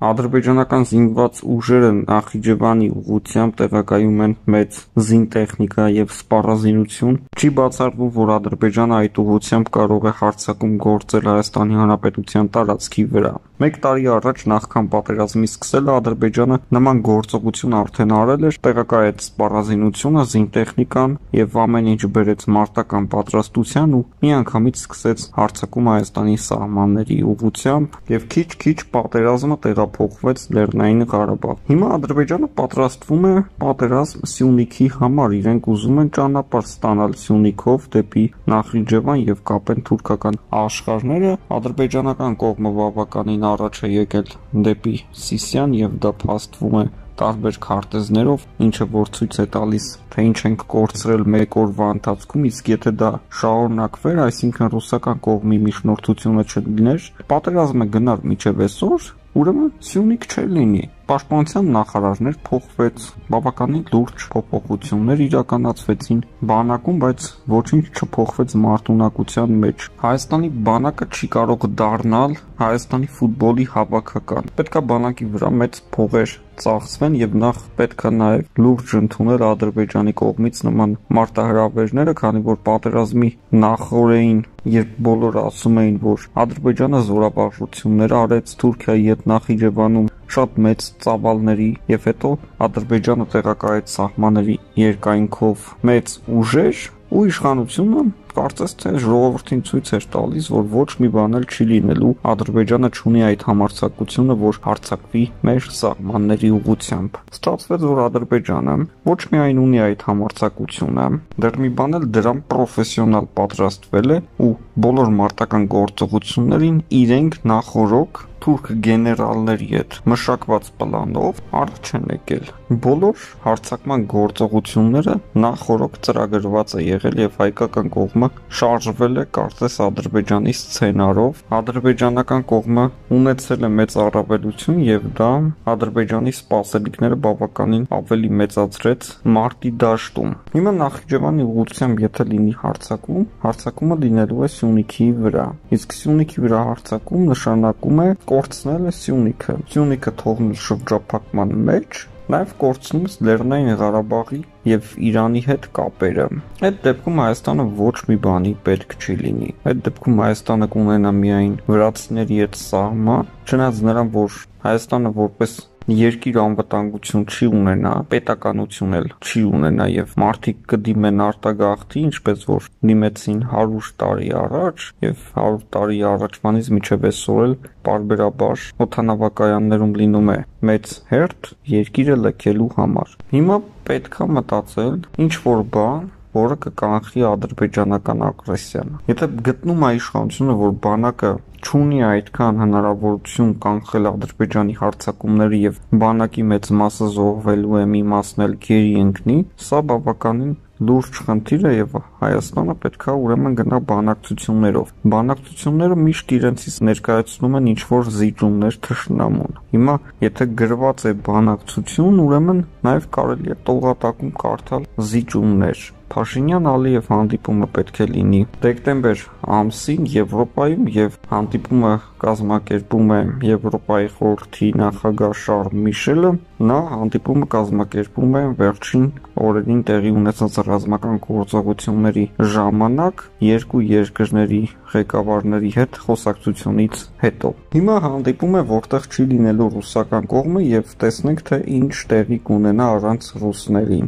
Ադրբեջանական զինված ուժերը Նախիջևանի ուղղությամբ տեղակայում են մեծ զինտեխնիկա և սպառազինություն, չի բացառվում, որ Ադրբեջանը այդ ուղղությամբ կարող է հարձակում գործել Հայաստանի Հանրապետության տարածքի վրա։ Մեկ տարի առաջ նախքան պատերազմի սկսելը Ադրբեջանը նման գործողություն արդեն արել էր, տեղակայեց սպառազինությունը, զինտեխնիկան և ամեն ինչ բերեց մարտական պատրաստության ու միանգամից սկսեց հարձակում Հայաստանի սահմանների ուղղությամբ և քիչ-քիչ պատերազմը տեղափոխվեց Լեռնային Ղարաբաղ։ Հիմա Ադրբեջանը պատրաստվում է պատերազմ Սյունիքի համար, իրենք ուզում են ճանապարհ ստանալ Սյունիքով դեպի Նախիջևան և կապեն թուրքական աշխարհները։ Ադրբեջանական կողմը բավականին առաջ է եկել դեպի Սիսիան և դա փաստվում է տարբեր քարտեզներով, ինչը որ ցույց է տալիս, թե ինչ ենք կորցրել մեկ օրվա ընթացքում, իսկ եթե դա շարունակվեր, այսինքն ռուսական կողմի միջնորդությունը չլիներ, պատերազմը գնար մինչև այսօր, ուրեմն Սյունիք չէր լինի։ Պաշտպանության նախարարներ փոխվեց, բավականին լուրջ փոփոխություններ իրականացվեցին բանակում, բայց ոչինչ չփոխվեց մարտունակության մեջ։ Հայաստանի բանակը չի կարող դառնալ Հայաստանի ֆուտբոլի հավաքական։ Պետքա բանակի վրա մեծ փողեր ծախսվեն եւ նախ պետքա նաեւ լուրջ ընդունել Ադրբեջանի կողմից նման մարտահրավերները, քանի որ պատերազմի նախօրեին երբ բոլորը ասում էին, որ Ադրբեջանը զորապարժություններ արեց Թուրքիայի հետ Նախիջևանում շատ մեծ ծավալների եւ հետո Ադրբեջանը տեղակայեց սահմանների երկայնքով մեծ ուժեր ու իշխանությունը կարծես թե ժողովրդին ցույց էր տալիս, որ ոչ մի բան էլ չի լինելու. Ադրբեջանը չունի այդ համարձակությունը, որ հարձակվի մեր սահմանների ուղությամբ։ Ստացվեց, որ Ադրբեջանը ոչ միայն ունի այդ համարձակությունը, դեռ մի բան էլ դրան պրոֆեսիոնալ պատրաստվել է ու բոլոր մարտական գործողություններին իրենք նախորոք թուրք գեներալների հետ մշակված պլանով առաջ են եկել։ Բոլոր հարձակման գործողությունները նախորոք ծրագրված է եղել եւ հայկական կողմը շարժվել է կարծես Ադրբեջանի սցենարով։ Ադրբեջանական կողմը ունեցել է մեծ առավելություն եւ դա Ադրբեջանի սպասելիքները բավականին ավելի մեծացրեց մարտի դաշտում։ Հիմա Նախիջևանի ուղղությամբ եթե լինի հարձակում, հարձակումը լինելու է Սյունիքի վրա։ Իսկ Սյունիքի վրա հարձակում նշանակում է կորցնել է Սյունիքը։ Սյունիքը թողնել շրջափակման մեջ, նաև կորցնում է Լեռնային Ղարաբաղի եւ Իրանի հետ կապերը։ Այդ դեպքում Հայաստանը ոչ մի բանի պետք չի լինի։ Այդ դեպքում Հայաստանը կունենա միայն վրացիների հետ սահման, չնայած նրան, որ Հայաստանը որպես երկիր անվտանգություն չի ունենա, պետականություն էլ չի ունենա եւ մարդիկ կդիմեն արտագաղթի, ինչպես որ դիմեցին 100 տարի առաջ եւ 100 տարի առաջվանից միջև այսօր էլ պարբերաբար օթանավակայաններում լինում է մեծ հերթ երկիրը լքելու համար։ Հիմա պետքա մտածել ինչ որ բան, որը կկանխի ադրբեջանական ագրեսիան։ Եթե գտնում է իշխանությունը, որ բանակը չունի այդքան հնարավորություն կանխել Ադրբեջանի հարձակումները եւ բանակի մեծ մասը զոհվելու է, մի մասն էլ գերի ընկնի, սա բավականին լուրջ խնդիր է եւ Հայաստանը պետքա ուրեմն գնա բանակցություններով։ Բանակցությունները միշտ իրենցից ներկայացնում են ինչ որ զիջումներ թշնամուն։ Հիմա եթե գրված է բանակցություն, ուրեմն նաեւ կարելի է տողատակում կարդալ զիջումներ Փաշինյան-Ալիև հանդիպումը պետք է լինի դեկտեմբեր ամսին Եվրոպայում եւ հանդիպումը կազմակերպում է Եվրոպայի խորհրդի նախագահ Շարլ Միշելը։ Նա հանդիպումը կազմակերպում է վերջին օրերին տեղի ունեցած ռազմական գործողությունների ժամանակ երկու երկրների ղեկավարների հետ խոսակցությունից հետո։ Հիմա հանդիպում է, որտեղ չի լինելու ռուսական կողմը եւ տեսնենք թե ինչ տեղի կունենա առանց ռուսների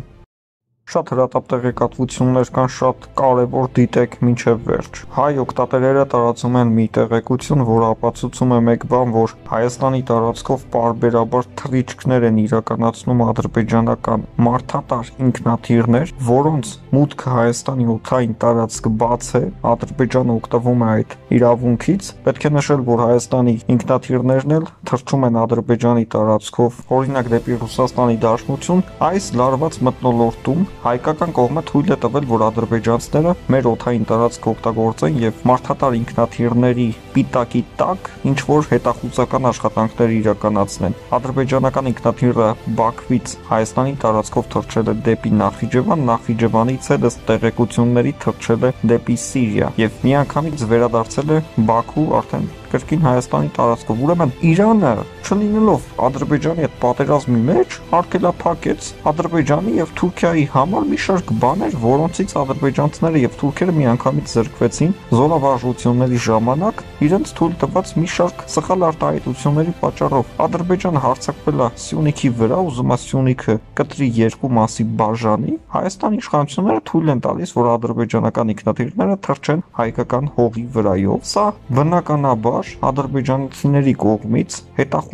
շատ հրատապ տեղեկատվություններ կան, շատ կարևոր դիտեք մինչև վերջ։ Հայ օկտատերերը տարածում են մի տեղեկություն, որը ապացուցում է մեկ բան, որ Հայաստանի տարածքով պարբերաբար թռիչքներ են իրականացնում ադրբեջանական մարդատար ինքնաթիռներ, որոնց մուտքը Հայաստանի օթային տարածք բաց է, Ադրբեջանը օգտվում է այդ իրավունքից։ Պետք է նշել, որ Հայաստանի ինքնաթիռներն էլ թռչում են Ադրբեջանի տարածքով, օրինակ դեպի Ռուսաստանի Դաշնություն, այս լարված մտնոլորտում հայկական կողմը թույլ է տվել, որ ադրբեջանցիները մեր օթային տարածքը օգտագործեն եւ մարդատար ինքնաթիռների պիտակի տակ ինչ որ հետախուզական աշխատանքներ իրականացնեն։ Ադրբեջանական ինքնաթիռը Բաքվից Հայաստանի տարածքով թռչել է դեպի Նախիջևան, Նախիջևանից էլ ըստ տեղեկությունների թռչել է դեպի Սիրիա եւ միանգամից վերադարձել է Բաքու արդեն կրկին Հայաստանի տարածքով։ Ուրեմն Իրանը չլինելով Ադրբեջանի հետ պատերազմի մեջ, արգելափակեց Ադրբեջանի եւ Թուրքիայի համար մի շարք բաներ, որոնցից ադրբեջանցիները եւ թուրքերը միանգամից զրկվեցին զորավարժությունների ժամանակ իրենց թույլ տված մի շարք սխալ արտահայտությունների պատճառով։ Ադրբեջանը հարձակվել է Սյունիքի վրա, ուզում է Սյունիքը կտրի երկու մասի բաժանի, Հայաստանի իշխանությունները թույլ են տալիս, որ ադրբեջանական ինքնաթիռները թռչեն հայկական հողի վրայով։ Սա բնականաբար ադրբեջանցիների կողմից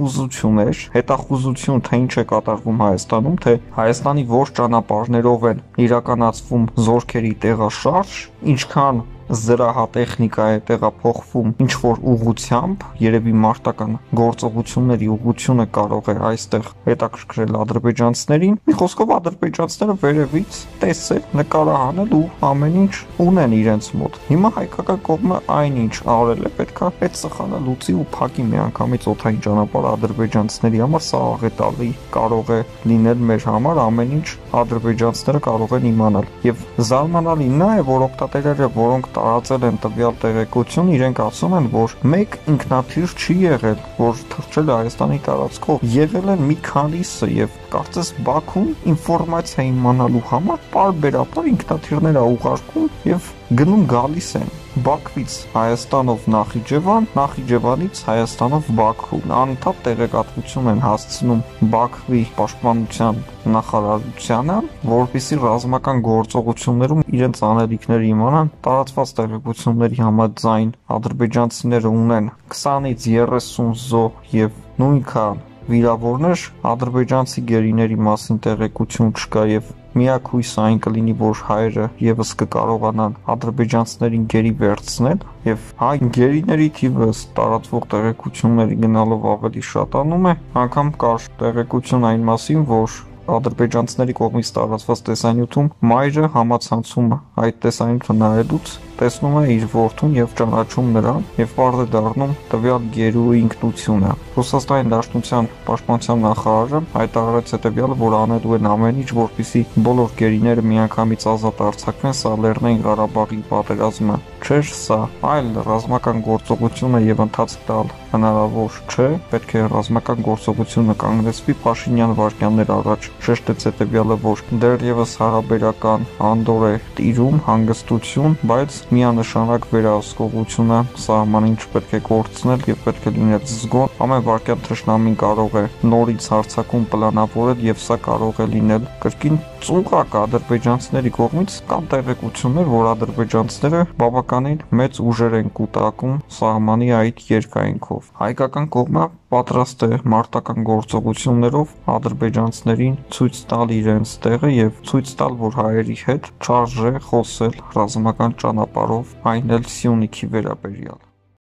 հետախուզություն էր, հետախուզություն թե ինչ է կատարվում Հայաստանում, թե Հայաստանի ոչ ճանապարհներով են իրականացվում զորքերի տեղաշարժ, ինչքան զրահատեխնիկա է տեղափոխվում ինչ որ ուղությամբ, երևի մարտական գործողությունների ուղությունը կարող է այստեղ հետաքրքրել ադրբեջանցիներին։ Մի խոսքով ադրբեջանցիները վերևից տեսել, նկարահանել ու ամեն ինչ ունեն իրենց մոտ։ Հիմա հայկական կողմը այնինչ արել է, պետքա այդ սխալը լուծի ու փակի միանգամից օթային ճանապարհը ադրբեջանցիների համար, սա աղետալի կարող է լինել մեր համար, ամեն ինչ ադրբեջանցիները կարող են իմանալ։ Եվ զարմանալին նա է, որ օկտատերերը, որոնք տարածել են տվյալ տեղեկություն, իրենք ասում են, որ մեկ ինքնաթիռ չի եղել, որ թռչել է Հայաստանի տարածքով, եղել են մի քանիսը եւ կարծես Բաքուն ինֆորմացիա իմանալու համար պարբերաբար ինքնաթիռներ ա ուղարկում եւ գնում գալիս են Բաքվից Հայաստանով Նախիջևան, Նախիջևանից Հայաստանով Բաքու։ Անընդհատ տեղեկատվություն են հասցնում Բաքվի պաշտպանության նախարարությանը, որպիսի ռազմական գործողություններում իրենց անելիքները իմանան։ Տարածված տեղեկությունների համաձայն ադրբեջանցիները ունեն 20-ից 30 զոհ եւ նույնքան վիրավորներ ադրբեջանցի գերիների մասին տեղեկություն չկա եւ միակ հույսը այն կլինի, որ հայերը եւս կկարողանան ադրբեջանցիներին գերի վերցնել եւ հայ գերիների թիվը տարածվող տեղեկությունների գնալով ավելի շատանում է, անգամ կար տեղեկություն այն մասին, որ ադրբեջանցիների կողմից տարածված տեսանյութում մայրը համացանցում այդ տեսանյութը նայելուց տեսնում է իր որդուն եւ ճանաչում նրան եւ բարձ է դառնում տվյալ գերուի ինքնությունը։ Ռուսաստանի Դաշնության պաշտպանության նախարարը հայտարարեց հետեւյալը, որ անելու են ամեն ինչ, որպիսի բոլոր գերիները միանգամից ազատ արձակվեն սա Լեռնային Ղարաբաղի պատերազմը չէր սա, այլ ռազմական գործողությունը եւ ընթացք տալ հնարավոր չէ, պետք է ռազմական գործողությունը կանգնեցվի Փաշինյան վարկյաններ առաջ շեշտեց հետեւյալը, որ դեռևս հարաբերական անդոր է տիրում հանգստություն, բայց միանշանակ վերահսկողությունը սահմանին չպետք է կորցնել եւ պետք է լինել զգոն։ Ամեն վարքյան թշնամին կարող է նորից հարցակում պլանավորել եւ սա կարող է լինել կրկին ծուղակ ադրբեջանցիների կողմից կան տեղեկություններ, որ ադրբեջանցիները բավականին մեծ ուժեր են կուտակում սահմանի այդ երկայնքով։ Հայկական կողմը պատրաստ է մարտական գործողություններով ադրբեջանցիներին ցույց տալ իրենց տեղը եւ ցույց տալ, որ հայերի հետ չարժե խոսել ռազմական ճանապարհով, այն էլ Սյունիքի վերաբերյալ։